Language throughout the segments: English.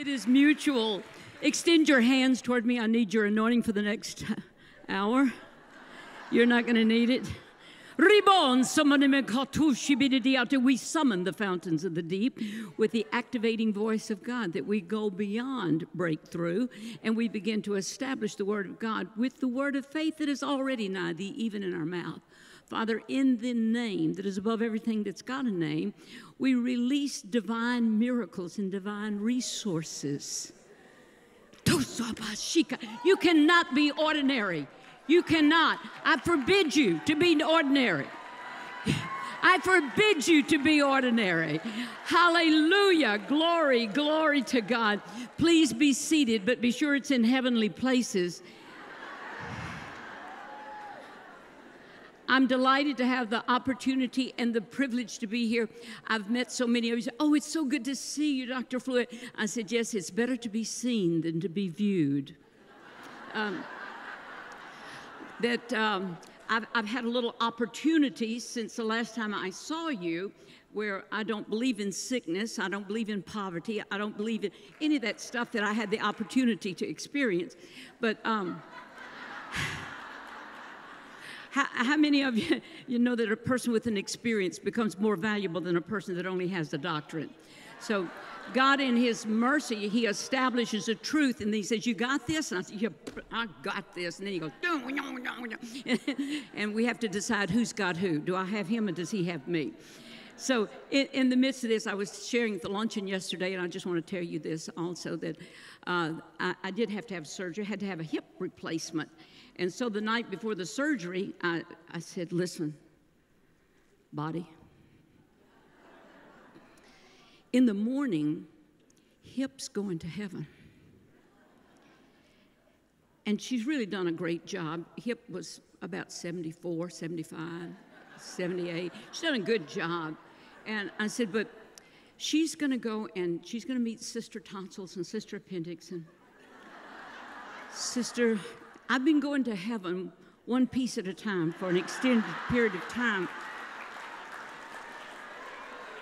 It is mutual. Extend your hands toward me. I need your anointing for the next hour. You're not going to need it. Ribon, We summon the fountains of the deep with the activating voice of God, that we go beyond breakthrough and we begin to establish the word of God with the word of faith that is already nigh thee, even in our mouth. Father, in the name that is above everything that's got a name, we release divine miracles and divine resources. You cannot be ordinary. You cannot. I forbid you to be ordinary. I forbid you to be ordinary. Hallelujah. Glory, glory to God. Please be seated, but be sure it's in heavenly places. I'm delighted to have the opportunity and the privilege to be here. I've met so many of you. Oh, it's so good to see you, Dr. Fluitt. I said, yes, it's better to be seen than to be viewed. Um, that um, I've, I've had a little opportunity since the last time I saw you where I don't believe in sickness, I don't believe in poverty, I don't believe in any of that stuff that I had the opportunity to experience. But um, how, how, many of you, you know that a person with an experience becomes more valuable than a person that only has the doctrine? So God, in His mercy, He establishes a truth, and He says, "You got this," and I said, "Yeah, I got this." And then He goes, and we have to decide who's got who. Do I have Him, and does He have me? So, in, in, the midst of this, I was sharing at the luncheon yesterday, and I just want to tell you this also that uh, I, I, did have to have surgery. I had to have a hip replacement, and so the night before the surgery, I, I said, "Listen, body." In the morning, Hip's going to heaven. And she's really done a great job. Hip was about 74, 75, 78. She's done a good job. And I said, but she's going to go and she's going to meet Sister Tonsils and Sister Appendix and Sister. I've been going to heaven one piece at a time for an extended period of time.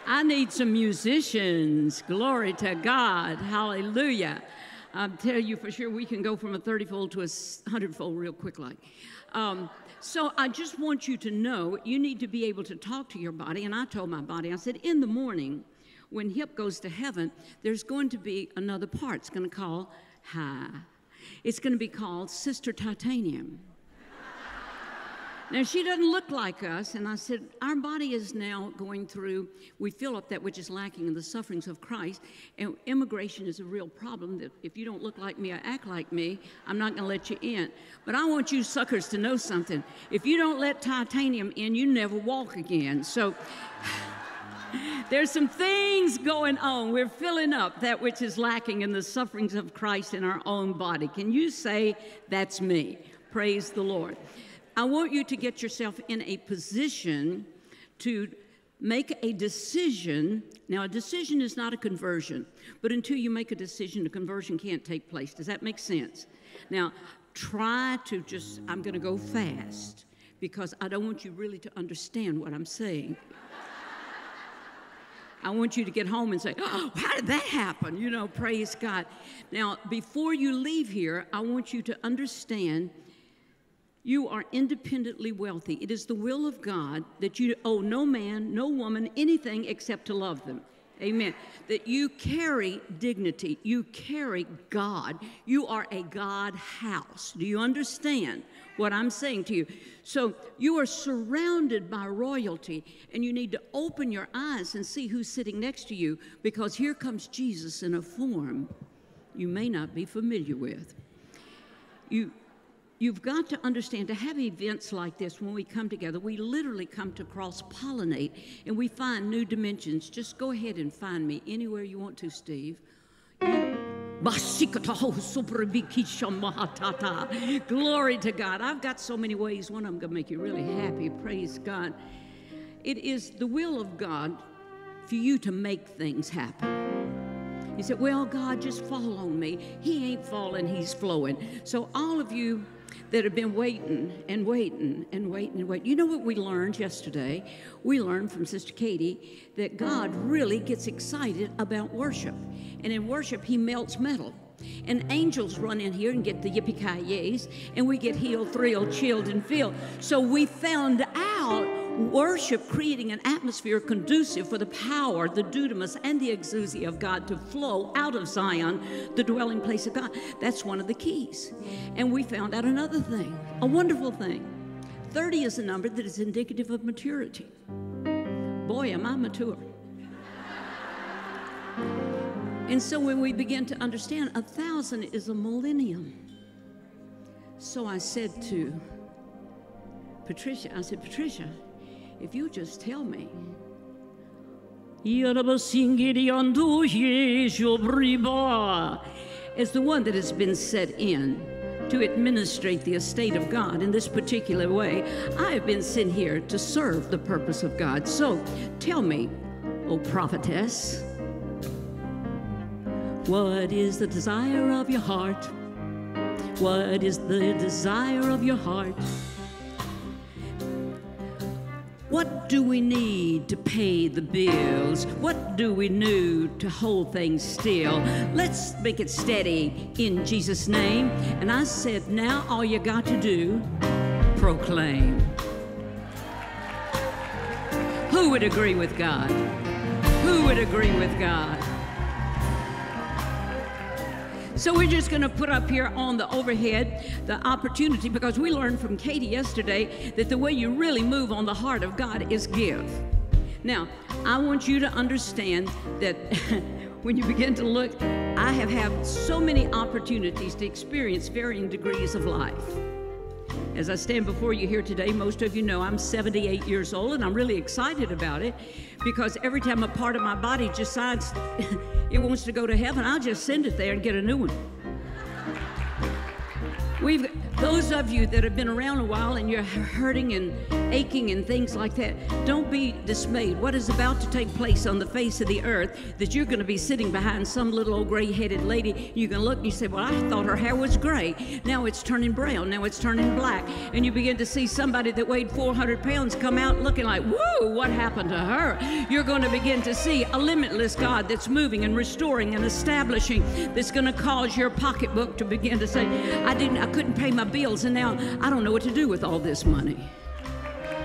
I need some musicians. Glory to God. Hallelujah. I tell you for sure, we can go from a 30 fold to a 100 fold real quick like. Um, so I just want you to know you need to be able to talk to your body. And I told my body, I said, in the morning, when hip goes to heaven, there's going to be another part. It's going to call high. It's going to be called Sister Titanium. Now, she doesn't look like us. And I said, Our body is now going through, we fill up that which is lacking in the sufferings of Christ. And immigration is a real problem that if you don't look like me or act like me, I'm not going to let you in. But I want you suckers to know something. If you don't let titanium in, you never walk again. So, there's some things going on. We're filling up that which is lacking in the sufferings of Christ in our own body. Can you say, That's me? Praise the Lord. I want you to get yourself in a position to make a decision. Now, a decision is not a conversion, but until you make a decision, a conversion can't take place. Does that make sense? Now, try to just, I'm going to go fast because I don't want you really to understand what I'm saying. I want you to get home and say, Oh, how did that happen? You know, praise God. Now, before you leave here, I want you to understand you are independently wealthy. It is the will of God that you owe no man, no woman anything except to love them. Amen. That you carry dignity. You carry God. You are a God house. Do you understand what I'm saying to you? So you are surrounded by royalty, and you need to open your eyes and see who's sitting next to you because here comes Jesus in a form you may not be familiar with. You, You've got to understand to have events like this when we come together, we literally come to cross pollinate and we find new dimensions. Just go ahead and find me anywhere you want to, Steve. Glory to God. I've got so many ways. One of them going to make you really happy. Praise God. It is the will of God for you to make things happen. You said, Well, God, just fall on me. He ain't falling, He's flowing. So, all of you that have been waiting and waiting and waiting and waiting. You know what we learned yesterday? We learned from Sister Katie that God really gets excited about worship. And in worship, He melts metal. And angels run in here and get the yippee ki and we get healed, thrilled, chilled, and filled. So we found out worship creating an atmosphere conducive for the power, the dunamis, and the exousia of God to flow out of Zion, the dwelling place of God. That's one of the keys. And we found out another thing, a wonderful thing. 30 is a number that is indicative of maturity. Boy, am I mature. And so when we begin to understand, a thousand is a millennium. So I said to Patricia, I said, Patricia, if you just tell me. As the one that has been set in to administrate the estate of God in this particular way, I have been sent here to serve the purpose of God. So tell me, O prophetess, what is the desire of your heart? What is the desire of your heart? What do we need to pay the bills? What do we need to hold things still? Let's make it steady in Jesus' name. And I said, now all you got to do, proclaim. Who would agree with God? Who would agree with God? So we're just going to put up here on the overhead the opportunity because we learned from Katie yesterday that the way you really move on the heart of God is give. Now, I want you to understand that when you begin to look, I have had so many opportunities to experience varying degrees of life. As I stand before you here today, most of you know I'm 78 years old and I'm really excited about it because every time a part of my body decides it wants to go to heaven, I'll just send it there and get a new one. We've those of you that have been around a while and you're hurting and aching and things like that, don't be dismayed. What is about to take place on the face of the earth that you're going to be sitting behind some little old gray headed lady. You can look and you say, Well, I thought her hair was gray. Now it's turning brown. Now it's turning black. And you begin to see somebody that weighed 400 pounds come out looking like, Whoa, what happened to her? You're going to begin to see a limitless God that's moving and restoring and establishing that's going to cause your pocketbook to begin to say, I didn't, I couldn't pay my bills, and now I don't know what to do with all this money.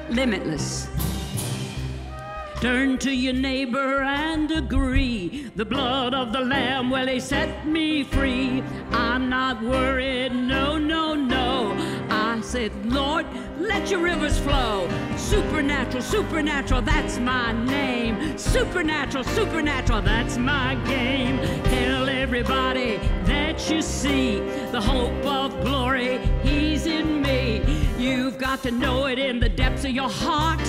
Limitless. Turn to your neighbor and agree. The blood of the Lamb, well, He set me free. I'm not worried, no, no, no. I said, Lord, let your rivers flow. Supernatural, supernatural, that's my name. Supernatural, supernatural, that's my game. Tell everybody that you see the hope of glory, He's in me. You've got to know it in the depths of your heart.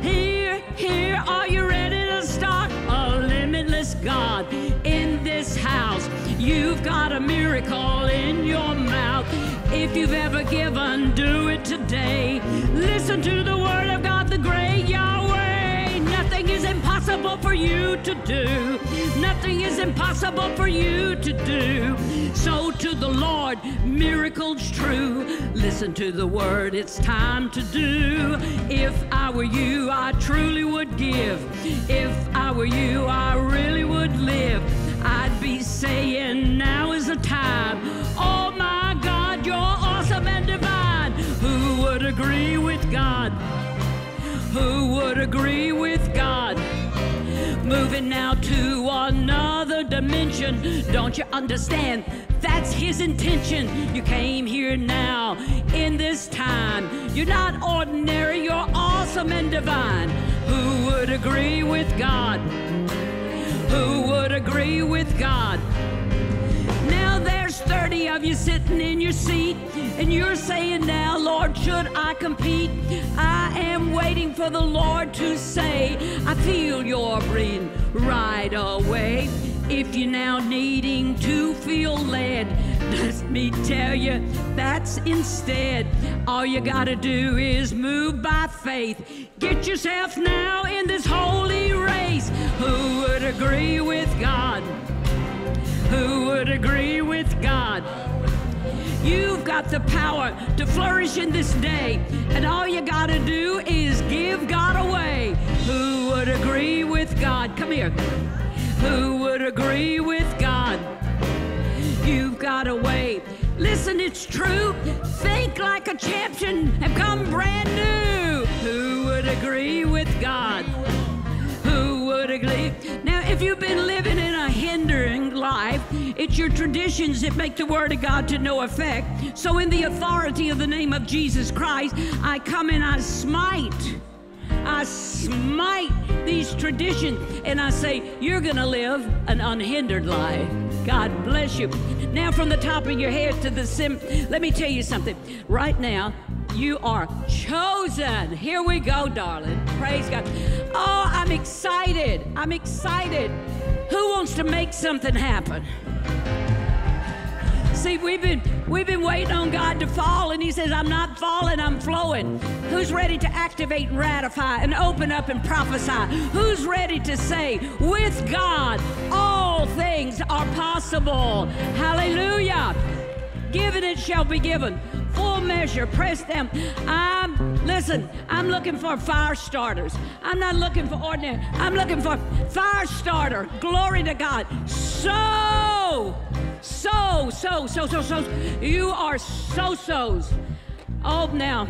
Here, here, are you ready to start? A limitless God in this house. You've got a miracle in your mouth. If you've ever given, do it today. Listen to the word of God, the great Yahweh. Nothing is impossible for you to do. Nothing is impossible for you to do. So to the Lord, miracles true. Listen to the word, it's time to do. If I were you, I truly would give. If I were you, I really would live. I'd be saying, now is the time. Oh my God, you're awesome and divine. Who would agree with God? Who would agree with God? Moving now to another dimension. Don't you understand? That's his intention. You came here now in this time. You're not ordinary, you're awesome and divine. Who would agree with God? Who would agree with God? There's 30 of you sitting in your seat, and you're saying now, Lord, should I compete? I am waiting for the Lord to say, I feel your breathing right away. If you're now needing to feel led, let me tell you, that's instead. All you gotta do is move by faith. Get yourself now in this holy race. Who would agree with God? Who would agree with God? You've got the power to flourish in this day, and all you got to do is give God away. Who would agree with God? Come here. Who would agree with God? You've got a way. Listen, it's true. Think like a champion and come brand new. Who would agree with God? Who would agree? Now, if you've been living in a hindering life, it's your traditions that make the Word of God to no effect. So, in the authority of the name of Jesus Christ, I come and I smite. I smite these traditions and I say, You're going to live an unhindered life. God bless you. Now, from the top of your head to the sim, let me tell you something. Right now, you are chosen. Here we go, darling. Praise God. Oh, I'm excited. I'm excited. Who wants to make something happen? See, we've been we've been waiting on God to fall, and He says, "I'm not falling, I'm flowing." Who's ready to activate and ratify and open up and prophesy? Who's ready to say, "With God, all things are possible"? Hallelujah! Given it shall be given. Full measure, press them. I'm listen. I'm looking for fire starters. I'm not looking for ordinary. I'm looking for fire starter. Glory to God. So so, so, so, so, so. You are so so's. Oh, now,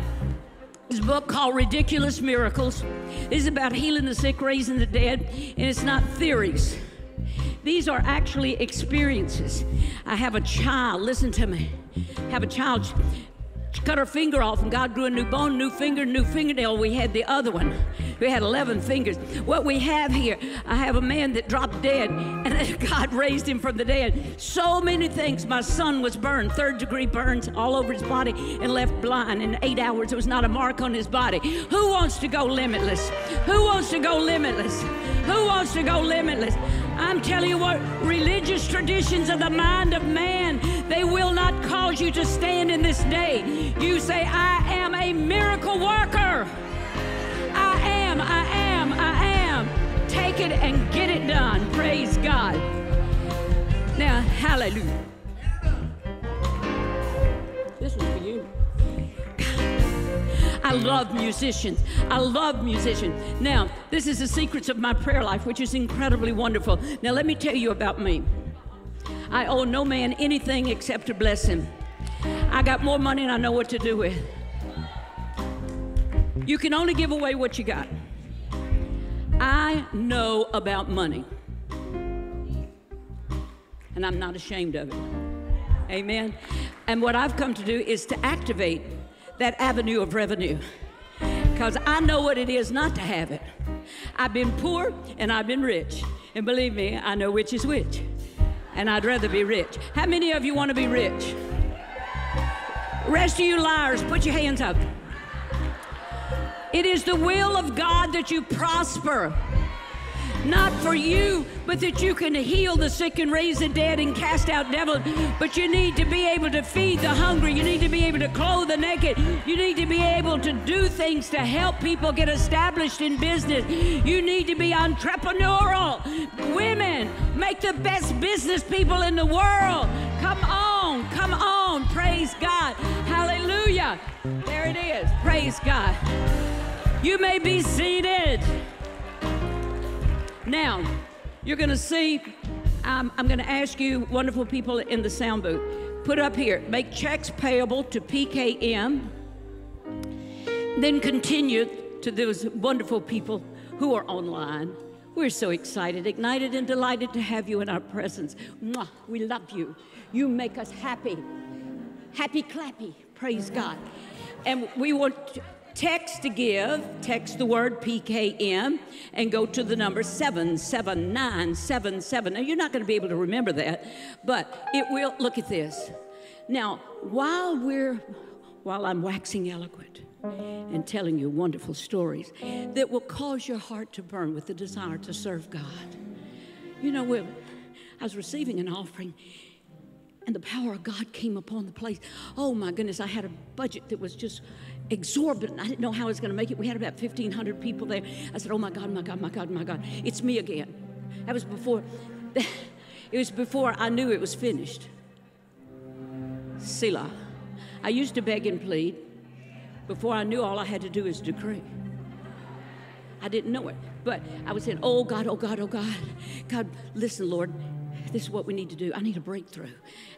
this book called Ridiculous Miracles This is about healing the sick, raising the dead, and it's not theories. These are actually experiences. I have a child, listen to me. I have a child cut her finger off, and God grew a new bone, new finger, new fingernail. We had the other one. We had 11 fingers. What we have here, I have a man that dropped dead, and God raised him from the dead. So many things. My son was burned, third degree burns all over his body, and left blind. In eight hours, there was not a mark on his body. Who wants to go limitless? Who wants to go limitless? Who wants to go limitless? I'm telling you what, religious traditions of the mind of man, they will not cause you to stand in this day. You say, I am a miracle worker. I am, I am, I am. Take it and get it done. Praise God. Now, hallelujah. This was for you. I love musicians. I love musicians. Now, this is the secrets of my prayer life, which is incredibly wonderful. Now, let me tell you about me. I owe no man anything except to bless him. I got more money and I know what to do with. You can only give away what you got. I know about money. And I'm not ashamed of it. Amen. And what I've come to do is to activate that avenue of revenue. Because I know what it is not to have it. I've been poor and I've been rich. And believe me, I know which is which. And I'd rather be rich. How many of you want to be rich? Rest of you liars, put your hands up. It is the will of God that you prosper. Not for you, but that you can heal the sick and raise the dead and cast out devils. But you need to be able to feed the hungry. You need to be able to clothe the naked. You need to be able to do things to help people get established in business. You need to be entrepreneurial. Women, make the best business people in the world. Come on, come on. Praise God. Hallelujah. There it is. Praise God. You may be seated. Now, you're going to see, um, I'm going to ask you, wonderful people in the sound booth, put up here, make checks payable to PKM, then continue to those wonderful people who are online. We're so excited, ignited, and delighted to have you in our presence. Mwah, we love you. You make us happy. Happy clappy. Praise God. And we want Text to give, text the word PKM and go to the number 77977. Now, you're not going to be able to remember that, but it will. Look at this. Now, while we're, while I'm waxing eloquent and telling you wonderful stories that will cause your heart to burn with the desire to serve God. You know, I was receiving an offering and the power of God came upon the place. Oh my goodness, I had a budget that was just exorbitant. I didn't know how I was going to make it. We had about 1,500 people there. I said, Oh my God, my God, my God, my God, it's me again. That was before. It was before I knew it was finished. Selah. I used to beg and plead before I knew all I had to do is decree. I didn't know it. But I was saying, Oh God, oh God, oh God. God, listen, Lord, this is what we need to do. I need a breakthrough.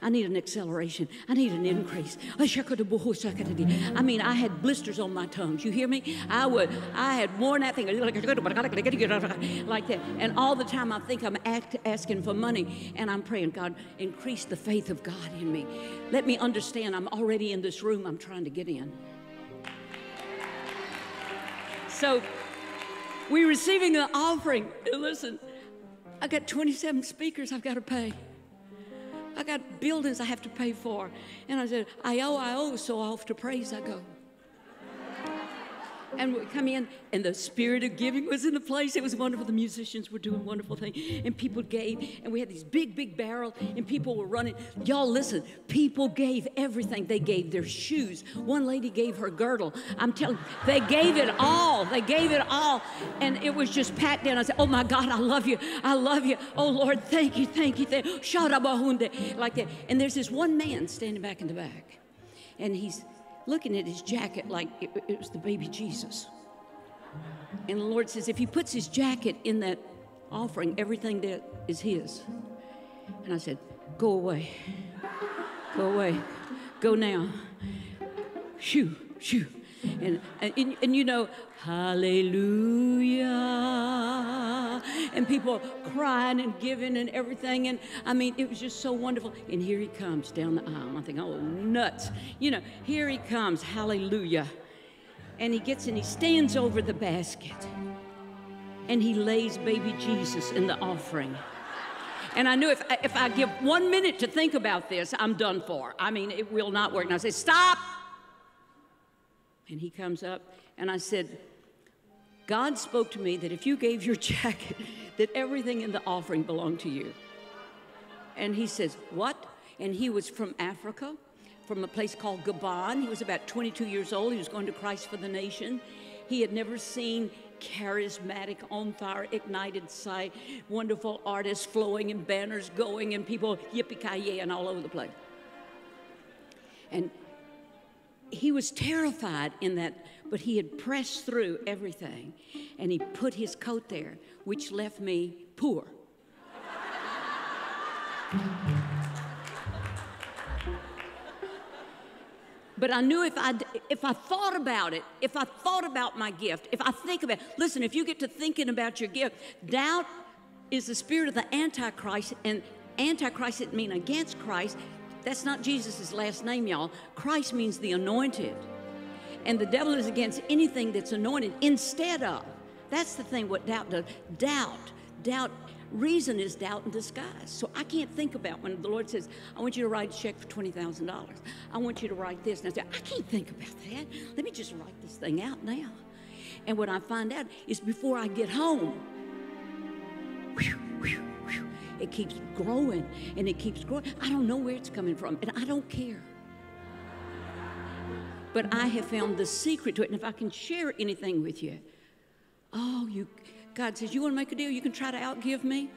I need an acceleration. I need an increase. I mean, I had blisters on my tongues. You hear me? I would. I had worn that thing like that, and all the time I think I'm act, asking for money, and I'm praying, God, increase the faith of God in me. Let me understand. I'm already in this room. I'm trying to get in. So, we're receiving the offering. Listen, I got 27 speakers I've got to pay. I got buildings I have to pay for. And I said, I owe, I owe, so off to praise I go. And we come in, and the spirit of giving was in the place. It was wonderful. The musicians were doing wonderful things, and people gave, and we had these big, big barrels, and people were running. Y'all, listen, people gave everything. They gave their shoes. One lady gave her girdle. I'm telling they gave it all. They gave it all, and it was just packed in. I said, Oh my God, I love you. I love you. Oh Lord, thank you, thank you. Thank you. Like that. And there's this one man standing back in the back, and he's looking at his jacket like it, it was the baby Jesus. And the Lord says, if he puts his jacket in that offering, everything that is his. And I said, Go away. Go away. Go now. Shoo, shoo. And, and, and you know, hallelujah. And people crying and giving and everything. And I mean, it was just so wonderful. And here he comes down the aisle. I think, oh, nuts. You know, here he comes, hallelujah. And he gets and he stands over the basket and he lays baby Jesus in the offering. And I knew if, if I give one minute to think about this, I'm done for. I mean, it will not work. And I say, Stop! And he comes up, and I said, God spoke to me that if you gave your jacket, that everything in the offering belonged to you. And he says, What? And he was from Africa, from a place called Gabon. He was about 22 years old. He was going to Christ for the Nation. He had never seen charismatic, on fire, ignited sight, wonderful artists flowing and banners going and people yippee ki and all over the place. And he was terrified in that, but he had pressed through everything and he put his coat there, which left me poor. But I knew if I, if I thought about it, if I thought about my gift, if I think about listen, if you get to thinking about your gift, doubt is the spirit of the Antichrist, and Antichrist doesn't mean against Christ. That's not Jesus' last name, y'all. Christ means the anointed. And the devil is against anything that's anointed instead of. That's the thing what doubt does. Doubt, doubt Reason is doubt in disguise. So I can't think about when the Lord says, I want you to write a check for $20,000. I want you to write this. And I say, I can't think about that. Let me just write this thing out now. And what I find out is before I get home, whew, it keeps growing and it keeps growing. I don't know where it's coming from, and I don't care. But I have found the secret to it. And if I can share anything with you, oh, you God says, You want to make a deal? You can try to outgive me.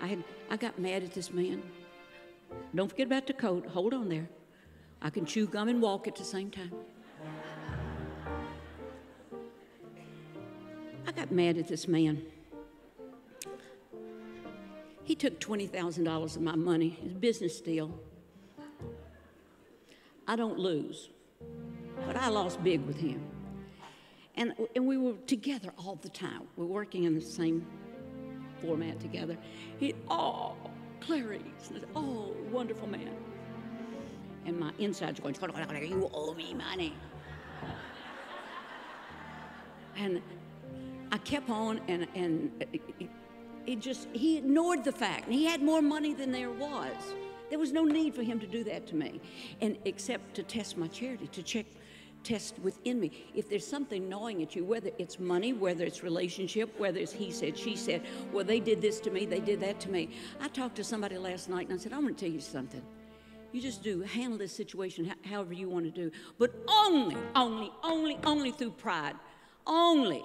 I, had, I got mad at this man. Don't forget about the coat. Hold on there. I can chew gum and walk at the same time. I got mad at this man. He took $20,000 of my money, his business deal. I don't lose, but I lost big with him. And, and we were together all the time. We are working in the same format together. He, oh, Clarice, oh, wonderful man. And my insides going, you owe me money. And I kept on, and, and it just, he ignored the fact. And he had more money than there was. There was no need for him to do that to me, and except to test my charity, to check test within me. If there's something gnawing at you, whether it's money, whether it's relationship, whether it's he said, she said, well, they did this to me, they did that to me. I talked to somebody last night and I said, I'm going to tell you something. You just do, handle this situation however you want to do, but only, only, only, only through pride. Only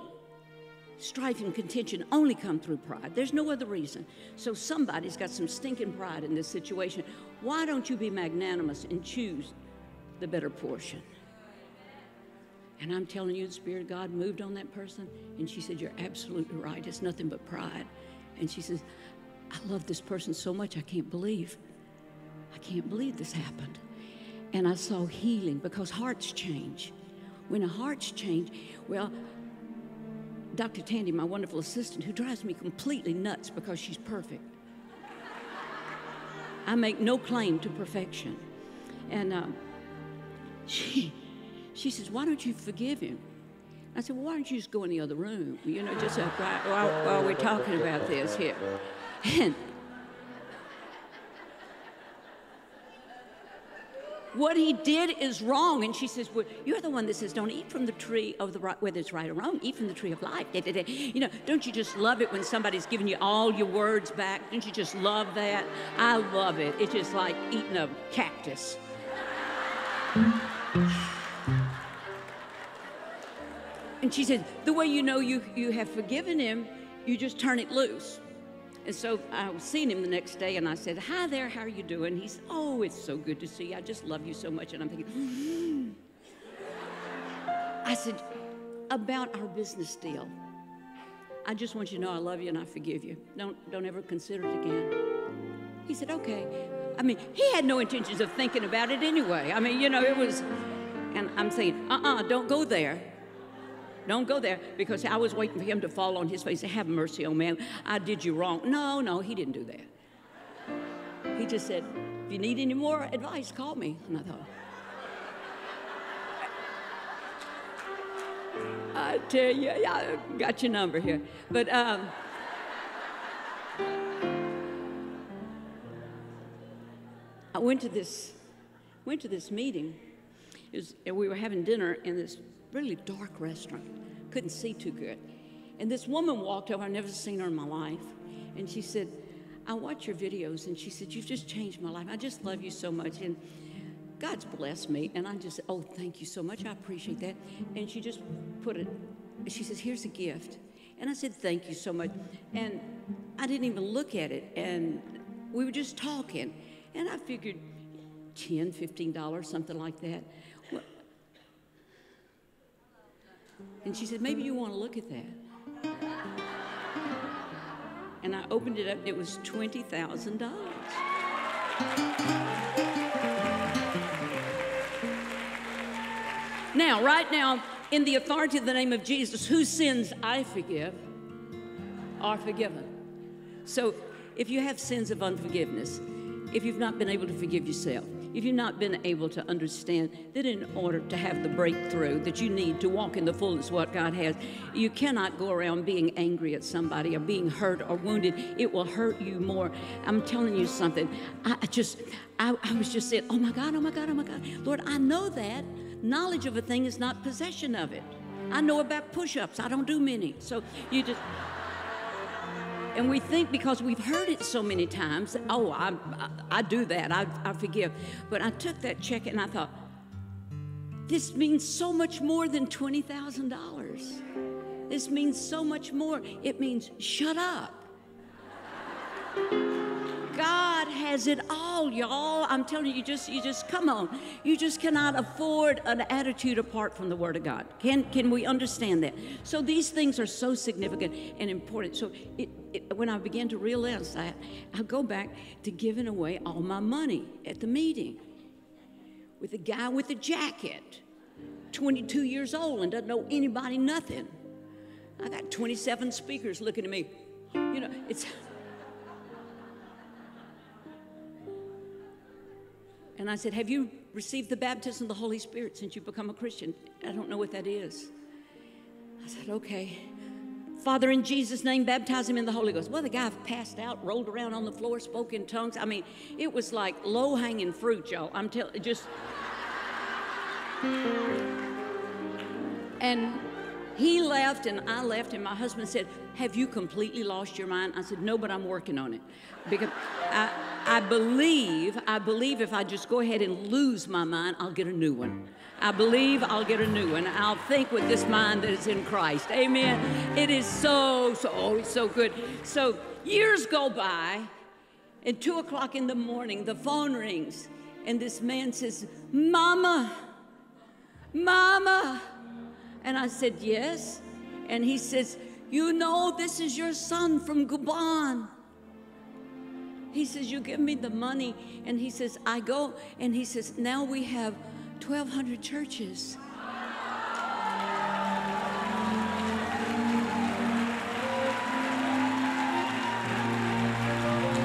strife and contention only come through pride. There's no other reason. So somebody's got some stinking pride in this situation. Why don't you be magnanimous and choose the better portion? And I'm telling you, the Spirit of God moved on that person. And she said, You're absolutely right. It's nothing but pride. And she says, I love this person so much, I can't believe. I can't believe this happened. And I saw healing because hearts change. When a heart's change, well, Dr. Tandy, my wonderful assistant, who drives me completely nuts because she's perfect. I make no claim to perfection. And um, she, she says, Why don't you forgive him? I said, Well, why don't you just go in the other room? You know, just uh, while, while we're talking about this here. And what he did is wrong. And she says, well, You're the one that says, Don't eat from the tree of the right, whether it's right or wrong, eat from the tree of life. You know, don't you just love it when somebody's giving you all your words back? Don't you just love that? I love it. It's just like eating a cactus. And she said, The way you know you, you have forgiven him, you just turn it loose. And so I was seeing him the next day and I said, Hi there, how are you doing? He said, Oh, it's so good to see you. I just love you so much. And I'm thinking, mm. I said, About our business deal. I just want you to know I love you and I forgive you. Don't, don't ever consider it again. He said, Okay. I mean, he had no intentions of thinking about it anyway. I mean, you know, it was, and I'm saying, uh uh-uh, uh, do not go there. Don't go there because I was waiting for him to fall on his face and have mercy on me. I did you wrong. No, no, he didn't do that. He just said, if you need any more advice, call me. And I thought, I tell you, I got your number here. But um, I went to this went to this meeting. Was, we were having dinner in this really dark restaurant. Couldn't see too good. And this woman walked over, I've never seen her in my life. And she said, I watch your videos. And she said, You've just changed my life. I just love you so much. And God's blessed me. And I just, oh, thank you so much. I appreciate that. And she just put it, she says, Here's a gift. And I said, Thank you so much. And I didn't even look at it. And we were just talking. And I figured 10 $15, something like that. And she said, Maybe you want to look at that. And I opened it up, it was $20,000. Now, right now, in the authority of the name of Jesus, whose sins I forgive are forgiven. So if you have sins of unforgiveness, if you've not been able to forgive yourself, if you've not been able to understand that in order to have the breakthrough that you need to walk in the fullness of what God has, you cannot go around being angry at somebody or being hurt or wounded. It will hurt you more. I'm telling you something. I just, I, I was just saying, oh my God, oh my God, oh my God. Lord, I know that. Knowledge of a thing is not possession of it. I know about push ups, I don't do many. So you just. And we think because we've heard it so many times, oh, I, I, I do that, I, I forgive. But I took that check and I thought, this means so much more than $20,000. This means so much more. It means shut up. God has it all, y'all. I'm telling you, you just you just come on. You just cannot afford an attitude apart from the Word of God. Can can we understand that? So these things are so significant and important. So it, it, when I began to realize that, I go back to giving away all my money at the meeting with a guy with a jacket, 22 years old and doesn't know anybody nothing. I got 27 speakers looking at me. You know, it's And I said, Have you received the baptism of the Holy Spirit since you've become a Christian? I don't know what that is. I said, Okay. Father, in Jesus' name, baptize him in the Holy Ghost. Well, the guy passed out, rolled around on the floor, spoke in tongues. I mean, it was like low hanging fruit, y'all. I'm telling just. And he left and I left, and my husband said, Have you completely lost your mind? I said, No, but I'm working on it. Because I, I believe, I believe if I just go ahead and lose my mind, I'll get a new one. I believe I'll get a new one. I'll think with this mind that is in Christ. Amen. It is so, so, oh, it's so good. So years go by, and two o'clock in the morning, the phone rings, and this man says, Mama, Mama. And I said, Yes. And he says, You know, this is your son from Gabon. He says, You give me the money. And he says, I go. And he says, Now we have 1,200 churches.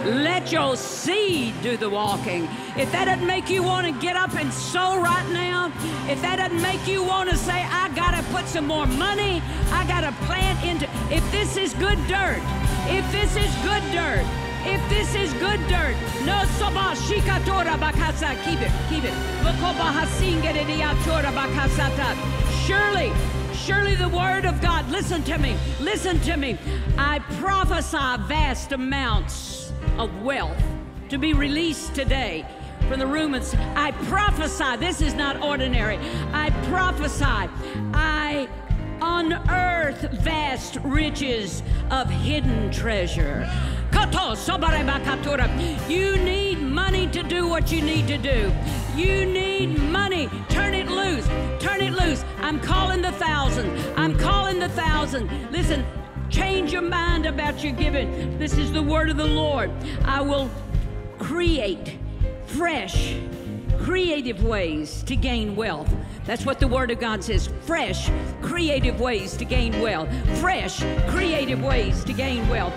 Let your seed do the walking. If that doesn't make you want to get up and sow right now, if that doesn't make you want to say, I got to put some more money, I got to plant into, if this is good dirt, if this is good dirt, if this is good dirt, no soba shikatora bakasa, keep it, keep it. bakasata. Surely, surely the word of God, listen to me, listen to me. I prophesy vast amounts of wealth to be released today from the Romans. I prophesy, this is not ordinary. I prophesy, I unearth vast riches of hidden treasure. You need money to do what you need to do. You need money. Turn it loose. Turn it loose. I'm calling the thousand. I'm calling the thousand. Listen, change your mind about your giving. This is the word of the Lord. I will create fresh, creative ways to gain wealth. That's what the Word of God says. Fresh, creative ways to gain wealth. Fresh, creative ways to gain wealth.